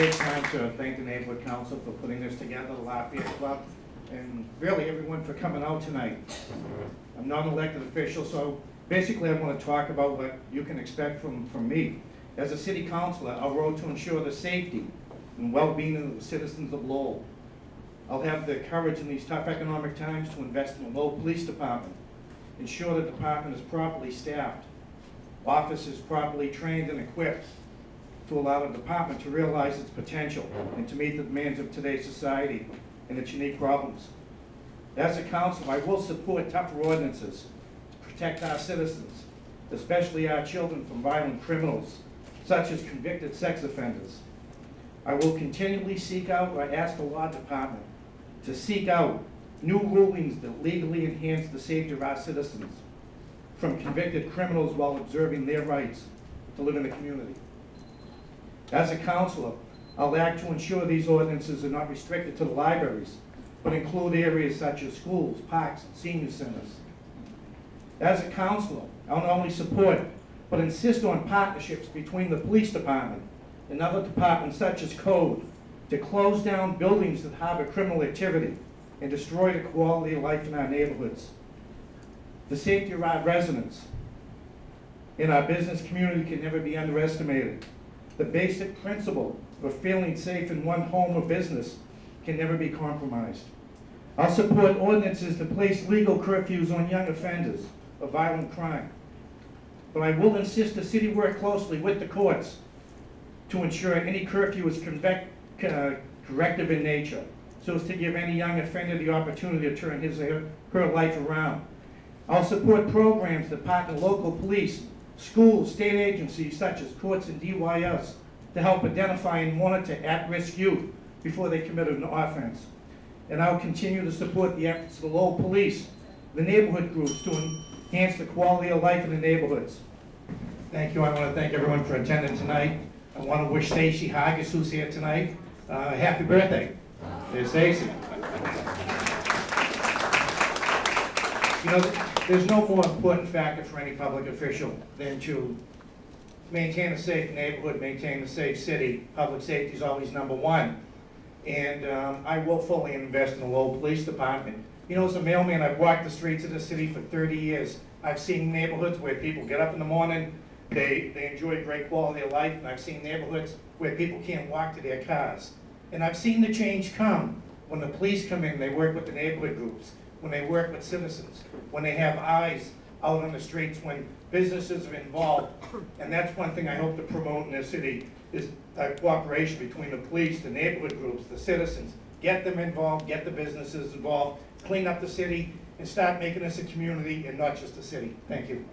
take time to thank the neighborhood council for putting this together, the Lafayette Club, and really everyone for coming out tonight. I'm not an elected official, so basically I want to talk about what you can expect from, from me. As a city councilor, I'll roll to ensure the safety and well-being of the citizens of Lowell. I'll have the courage in these tough economic times to invest in the Lowell Police Department, ensure the department is properly staffed, officers properly trained and equipped to allow the department to realize its potential and to meet the demands of today's society and its unique problems. As a council, I will support tougher ordinances to protect our citizens, especially our children from violent criminals, such as convicted sex offenders. I will continually seek out or ask the law department to seek out new rulings that legally enhance the safety of our citizens from convicted criminals while observing their rights to live in the community. As a counselor, I'll act to ensure these ordinances are not restricted to the libraries, but include areas such as schools, parks, and senior centers. As a counselor, I'll not only support, but insist on partnerships between the police department and other departments such as code to close down buildings that harbor criminal activity and destroy the quality of life in our neighborhoods. The safety of our residents in our business community can never be underestimated. The basic principle of feeling safe in one home or business can never be compromised. I'll support ordinances that place legal curfews on young offenders of violent crime. But I will insist the city work closely with the courts to ensure any curfew is uh, corrective in nature, so as to give any young offender the opportunity to turn his or her life around. I'll support programs that partner local police, schools, state agencies such as courts and DYS to help identify and monitor at-risk youth before they commit an offense. And I'll continue to support the efforts of the Lowell Police, the neighborhood groups to enhance the quality of life in the neighborhoods. Thank you. I want to thank everyone for attending tonight. I want to wish Stacy Hargis, who's here tonight, uh, happy birthday. There's Stacy. You know, there's no more important factor for any public official than to maintain a safe neighborhood, maintain a safe city. Public safety is always number one. And um, I will fully invest in the Lowell Police Department. You know, as a mailman, I've walked the streets of the city for 30 years. I've seen neighborhoods where people get up in the morning, they, they enjoy great quality of life, and I've seen neighborhoods where people can't walk to their cars. And I've seen the change come when the police come in, they work with the neighborhood groups, when they work with citizens, when they have eyes out on the streets, when businesses are involved. And that's one thing I hope to promote in this city, is cooperation between the police, the neighborhood groups, the citizens. Get them involved, get the businesses involved, clean up the city, and start making this a community and not just a city. Thank you.